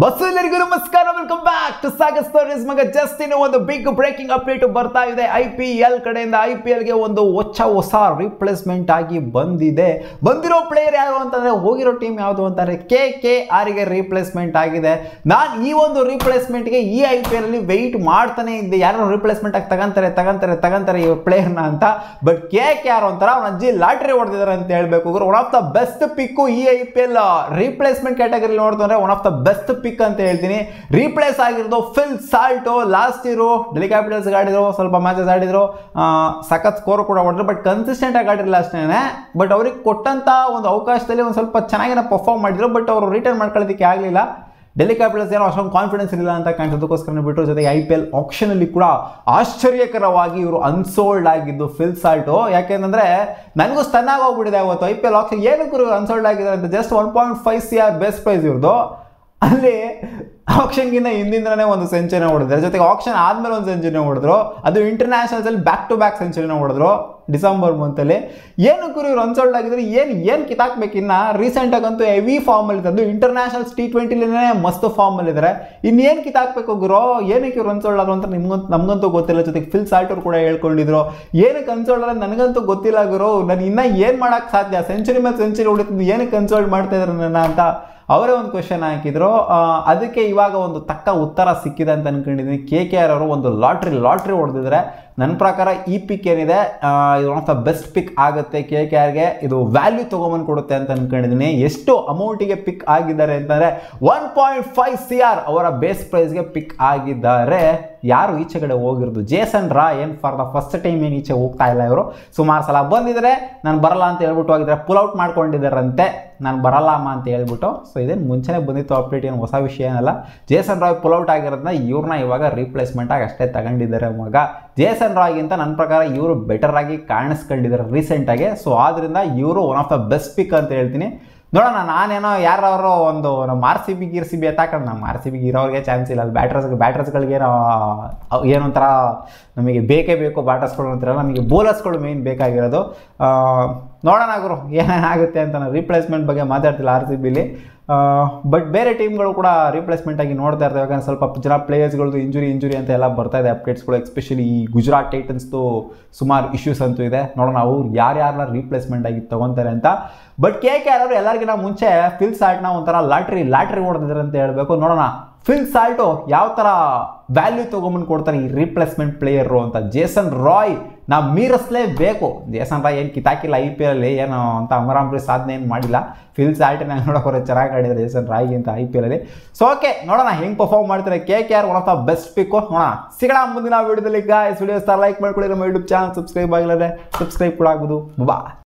Bus ಎಲ್ಲರಿಗೂ ನಮಸ್ಕಾರ Sagar stories ಮಗ ಜಸ್ಟ್ ಇನ್ನು ಒಂದು ಬಿಗ್ ಬ್ರೇಕಿಂಗ್ ಅಪ್ಡೇಟ್ ಬರ್ತಾ ಇದೆ. ಐ ಪಿ ಎಲ್ ಕಡೆಯಿಂದ ಐ ಪಿ ಎಲ್ಗೆ ಒಂದು ಹೊಚ್ಚ ಹೊಸ ರಿಪ್ಲೇಸ್ಮೆಂಟ್ ಆಗಿ ಬಂದಿದೆ. ಬಂದಿರೋ ಪ್ಲೇಯರ್ ಯಾರು ಅಂತಂದ್ರೆ ಹೋಗಿರೋ ಟೀಮ್ ಯಾವುದು ಅಂತಾರೆ ಕೆ ಕೆ ಆರಿಗೆ ರಿಪ್ಲೇಸ್ಮೆಂಟ್ ಆಗಿದೆ. ನಾನು ಈ ಒಂದು ರಿಪ್ಲೇಸ್ಮೆಂಟ್ಗೆ ಈ ಐ ಪಿ ಎಲ್ ವೆಯ್ಟ್ ಮಾಡ್ತಾನೆ ಇದ್ದೆ. ಯಾರು ರಿಪ್ಲೇಸ್ಮೆಂಟ್ ಆಗಿ ತಗಂತಾರೆ ತಗಂತಾರೆ ತಗಂತಾರೆ ಇವ್ರ ಪ್ಲೇಯರ್ನ ಅಂತ. ಬಟ್ ಕೆ ಕೆ ಆರ್ ಅಂತಾರ ಅವ್ನ ಅಜ್ಜಿ ಲಾಟ್ರಿ ಹೊಡೆದಿದ್ದಾರೆ ಅಂತ ಹೇಳ್ಬೇಕು. One of the best pick ಈ I P L replacement category ನೋಡಿದ್ರೆ one of the best pick ಅಂತ ಹೇಳ್ತೀನಿ. ರೀಪ್ಲೇಸ್ ಆಗಿರೋದು Phil Salt last year Delhi capitals ಆಡಿದ್ರು ಸ್ವಲ್ಪ ಮ್ಯಾಚಸ್ ಆಡಿದ್ರು. ಸಖತ್ ಸ್ಕೋರ್ ಕೂಡ ಹೊಡೆದ್ರು ಬಟ್ ಕನ್ಸಿಸ್ಟೆಂಟ್ ಆಗಿ ಆಡಿರಲಿಲ್ಲ ಅಷ್ಟೇ ಬಟ್ ಅವ್ರಿಗೆ ಕೊಟ್ಟಂತ ಒಂದು ಅವಕಾಶದಲ್ಲಿ ಒಂದು ಸ್ವಲ್ಪ ಚೆನ್ನಾಗಿನ ಪರ್ಫಾರ್ಮ್ ಮಾಡಿದ್ರು ಬಟ್ ಅವರು ರಿಟರ್ನ್ ಮಾಡ್ಕೊಳ್ಳೋದಕ್ಕೆ ಆಗಲಿಲ್ಲ. ಡೆಲ್ಲಿ ಕ್ಯಾಪಿಟಲ್ಸ್ ಏನೋ ಅಷ್ಟೊಂದು ಕಾನ್ಫಿಡೆನ್ಸ್ ಇರಲಿಲ್ಲ ಅಂತ ಕಾಣಿಸೋದಕ್ಕೋಸ್ಕರ ಬಿಟ್ಟರು ಜೊತೆಗೆ ಐ ಪಿ ಎಲ್ ಆಪ್ಷನಲ್ಲಿ ಕೂಡ ಆಶ್ಚರ್ಯಕರವಾಗಿ ಇವರು ಅನ್ಸೋಲ್ಡ್ ಆಗಿದ್ದು ಫಿಲ್ ಸಾಲ್ಟು ಯಾಕೆಂದ್ರೆ ನನಗೂ ಸ್ಟನ್ ಆಗೋಗ್ಬಿಟ್ಟಿದೆ ಅವತ್ತು. ಐ ಪಿ ಎಲ್ ಆಪ್ಷನ್ ಏನಕ್ಕೂ ಇವರು ಅನ್ಸೋಲ್ಡ್ ಆಗಿದ್ದಾರೆ ಅಂತ? Just one point five C R best price ಇವ್ರದ್ದು ಅಲ್ಲಿ ಆಕ್ಷನ್ಗಿಂತ ಹಿಂದಿಂದನೇ ಒಂದು ಸೆಂಚುರಿನ ಹೊಡೆದ್ರೆ ಜೊತೆಗೆ ಆಕ್ಷನ್ ಆದ್ಮೇಲೆ ಒಂದು ಸೆಂಚುರಿನ ಹೊಡೆದ್ರು ಅದು ಇಂಟರ್ನ್ಯಾಷನಲ್ಸ್ ಅಲ್ಲಿ ಬ್ಯಾಕ್ ಟು ಬ್ಯಾಕ್ ಸೆಂಚುರಿನ ಹೊಡೆದ್ರು ಡಿಸೆಂಬರ್ ಮಂತಲ್ಲಿ ಏನು ಕುರಿ ರನ್ಸೌಲ್ಡ್ ಆಗಿದ್ರೆ ಏನು ಏನು ಕಿತ್ತಾಕ್ಬೇಕಿನ್ನ ರೀಸೆಂಟ್ ಆಗಂತೂ ಹೆವಿ ಫಾರ್ಮ್ ಅಲ್ಲಿ ಅದು ಇಂಟರ್ನ್ಯಾಷನಲ್ಸ್ ಟಿ ಟ್ವೆಂಟಿಲಿನೇ ಮಸ್ತ್ ಫಾರ್ಮ್ ಅಲ್ಲಿ ಇದ್ದಾರೆ ಇನ್ನೇನು ಕಿತ್ತಾಕ್ಬೇಕು ಗುರು? ಏನಕ್ಕೆ ಇವ್ರು ಅನ್ಸೋಲ್ಡ್ ಆದ್ರು ಅಂತ ನಿಮ್ಗಂತೂ, ನಮ್ಗಂತೂ ಗೊತ್ತಿಲ್ಲ. ಜೊತೆಗೆ ಫಿಲ್ ಸಾಲ್ಟರ್ ಕೂಡ ಹೇಳ್ಕೊಂಡಿದ್ರು. ಏನಕ್ಕೆ ಕನ್ಸೋಲ್ಡ್ ಅಂದ್ರೆ ನನಗಂತೂ ಗೊತ್ತಿಲ್ಲ ಗುರು. ನಾನು ಇನ್ನ ಏನು ಮಾಡಕ್ ಸಾಧ್ಯ? ಸೆಂಚುರಿ ಮೇಲೆ ಸೆಂಚುರಿ ಹೊಡಿತಿದ್ದು ಏನಕ್ಕೆ ಕನ್ಸೋಲ್ಡ್ ಮಾಡ್ತಾ ಇದ್ದಾರೆ ನನ್ನ ಅಂತ? ಅವರೇ ಒಂದು ಕ್ವೆಶನ್ ಹಾಕಿದ್ರು. ಅದಕ್ಕೆ ಇವಾಗ ಒಂದು ತಕ್ಕ ಉತ್ತರ ಸಿಕ್ಕಿದೆ ಅಂತ ಅನ್ಕೊಂಡಿದ್ದೀನಿ. ಕೆ ಕೆ ಆರ್ ಅವರು ಒಂದು ಲಾಟ್ರಿ ಲಾಟ್ರಿ ಹೊಡೆದಿದ್ರೆ ನನ್ನ ಪ್ರಕಾರ ಈ ಪಿಕ್ ಏನಿದೆ ಇದು ಒನ್ ಬೆಸ್ಟ್ ಪಿಕ್ ಆಗುತ್ತೆ ಕೆ ಕೆ ಆರ್ಗೆ. ಇದು ವ್ಯಾಲ್ಯೂ ತೊಗೊಂಬಂದು ಕೊಡುತ್ತೆ ಅಂತ ಅಂದ್ಕೊಂಡಿದ್ದೀನಿ ಎಷ್ಟು ಅಮೌಂಟಿಗೆ ಪಿಕ್ ಆಗಿದ್ದಾರೆ ಅಂತಂದರೆ one point five C R ಅವರ ಬೇಸ್ ಪ್ರೈಸ್ಗೆ ಪಿಕ್ ಆಗಿದ್ದಾರೆ. ಯಾರು ಈಚೆ ಕಡೆ ಹೋಗಿರೋದು? ಜೇಸನ್ ರಾ ಏನು ಫಾರ್ ದ ಫಸ್ಟ್ ಟೈಮ್ ಏನು ಈಚೆ ಹೋಗ್ತಾ ಇಲ್ಲ ಇವರು? ಸುಮಾರು ಸಲ ಬಂದಿದ್ದಾರೆ ನಾನು ಬರಲ್ಲ ಅಂತ ಹೇಳ್ಬಿಟ್ಟು ಹೋಗಿದ್ದಾರೆ ಪುಲ್ ಔಟ್ ಮಾಡ್ಕೊಂಡಿದ್ದಾರಂತೆ. ನಾನು ಬರಲ್ಲ ಅಮ್ಮ ಅಂತ ಹೇಳ್ಬಿಟ್ಟು. ಸೊ ಇದೇನು ಮುಂಚೆನೇ ಬಂದಿತ್ತು ಅಪ್ಡೇಟ್ ಏನು ಹೊಸ ವಿಷಯ ಏನಲ್ಲ. ಜೇಸನ್ ರಾಯ್ ಪುಲ್ ಔಟ್ ಆಗಿರೋದನ್ನ ಇವ್ರನ್ನ ಇವಾಗ ರೀಪ್ಲೇಸ್ಮೆಂಟಾಗಿ ಅಷ್ಟೇ ತಗೊಂಡಿದ್ದಾರೆ ಮಗ. ಜೇಸನ್ ರಾಯ್ಗಿಂತ ನನ್ನ ಪ್ರಕಾರ ಇವರು ಬೆಟರ್ ಆಗಿ ಕಾಣಿಸ್ಕೊಂಡಿದ್ದಾರೆ ರೀಸೆಂಟಾಗಿ ಸೊ ಆದ್ರಿಂದ ಇವರು one of the best pick ಅಂತ ಹೇಳ್ತೀನಿ. ನೋಡೋಣ, ನಾನೇನೋ ಯಾರವರು ಒಂದು ನಮ್ಮ ಆರ್ ಸಿ ಬಿ ಗಿರ್ ಸಿ ಬಿ ಎತ್ತಾಕೊಂಡು ನಮ್ಮ ಆರ್ ಸಿ ಬಿ ಇರೋರಿಗೆ ಚಾನ್ಸ್ ಇಲ್ಲ. ಅಲ್ಲಿ ಬ್ಯಾಟ್ರಸ್ ಬ್ಯಾಟ್ರಸ್ಗಳಿಗೇನೋ ಏನೊಂಥರ ನಮಗೆ ಬೇಕೇ ಬೇಕು ಬ್ಯಾಟರ್ಸ್ಗಳು ಅಂತಿರಲ್ಲ, ನಮಗೆ ಬೌಲರ್ಸ್ಗಳು ಮೇಯ್ನ್ ಬೇಕಾಗಿರೋದು. ನೋಡೋಣ ಗುರು, ಏನೇನಾಗುತ್ತೆ ಅಂತ ನಾನು ರೀಪ್ಲೇಸ್ಮೆಂಟ್ ಬಗ್ಗೆ ಮಾತಾಡ್ತಿಲ್ಲ ಆರ್ ಸಿ ಬಿಲಿ ಬಟ್ ಬೇರೆ ಟೀಮ್ಗಳು ಕೂಡ ರೀಪ್ಲೇಸ್ಮೆಂಟ್ ಆಗಿ ನೋಡ್ತಾ ಇರ್ತವೆ ಯಾಕಂದ್ರೆ ಸ್ವಲ್ಪ ಜನ ಪ್ಲೇಯರ್ಸ್ಗಳದ್ದು ಇಂಜುರಿ ಇಂಜುರಿ ಅಂತ ಎಲ್ಲ ಬರ್ತಾ ಇದೆ ಅಪ್ಡೇಟ್ಸ್ಗಳು ಎಸ್ಪೆಷಲಿ ಈ ಗುಜರಾತ್ ಟೈಟನ್ಸ್ದು ಸುಮಾರು ಇಶ್ಯೂಸ್ ಅಂತೂ ಇದೆ. ನೋಡೋಣ ಅವ್ರು ಯಾರ್ಯಾರನ್ನ ರೀಪ್ಲೇಸ್ಮೆಂಟ್ ಆಗಿ ತಗೊತಾರೆ ಅಂತ. ಬಟ್ ಕೆ ಕೆ ಆರ್ ಅವರು ಎಲ್ಲರಿಗಿಂತ ಮುಂಚೆ ಫಿಲ್ ಸಾಲ್ಟ್ನ ಒಂಥರ ಲಾಟ್ರಿ ಲಾಟ್ರಿ ಹೊಡೆದಿದ್ದಾರೆ ಅಂತ ಹೇಳಬೇಕು. ನೋಡೋಣ ಫಿಲ್ ಸಾಲ್ಟು ಯಾವ ಥರ ವ್ಯಾಲ್ಯೂ ತೊಗೊಂಬಂದು ಕೊಡ್ತಾರೆ ಈ ರೀಪ್ಲೇಸ್ಮೆಂಟ್ ಪ್ಲೇಯರು ಅಂತ? ಜೇಸನ್ ರಾಯ್ ನಾವು ಮೀರಿಸಲೇಬೇಕು. ಜೇಸನ್ ರಾಯ್ ಏನು ಕಿತಾಕಿಲ್ಲ ಐ ಪಿ ಎಲ್ ಏನು ಅಂತ ಅಮರಾಂಬ್ರಿ ಸಾಧನೆ ಏನು ಮಾಡಿಲ್ಲ. ಫಿಲ್ ಸಾಲ್ಟಿನ ನೋಡೋಕೆ ಚೆನ್ನಾಗಿ ಆಡಿದ್ದಾರೆ Jason ರಾಯ್ಗಿಂತ I P L so okay ನೋಡೋಣ ಹೆಂಗೆ ಪರ್ಫಾರ್ಮ್ ಮಾಡ್ತಾರೆ. K K R one of the best pick ನೋಡೋಣ. ಸಿಗೋಣ ಮುಂದಿನ ವಿಡಿಯೋದಲ್ಲಿ ಗಾಯ್ಸ್ ವಿಡಿಯೋಸ್ ಲೈಕ್ ಮಾಡ್ಕೊಳ್ಳಿ. ನಮ್ಮ ಯೂಟ್ಯೂಬ್ ಚಾನಲ್ ಸಬ್ಸ್ಕ್ರೈಬ್ ಆಗಿಲ್ಲದೆ ಸಬ್ಸ್ಕ್ರೈಬ್ ಕೂಡ ಆಗ್ಬೋದು. ಬಾ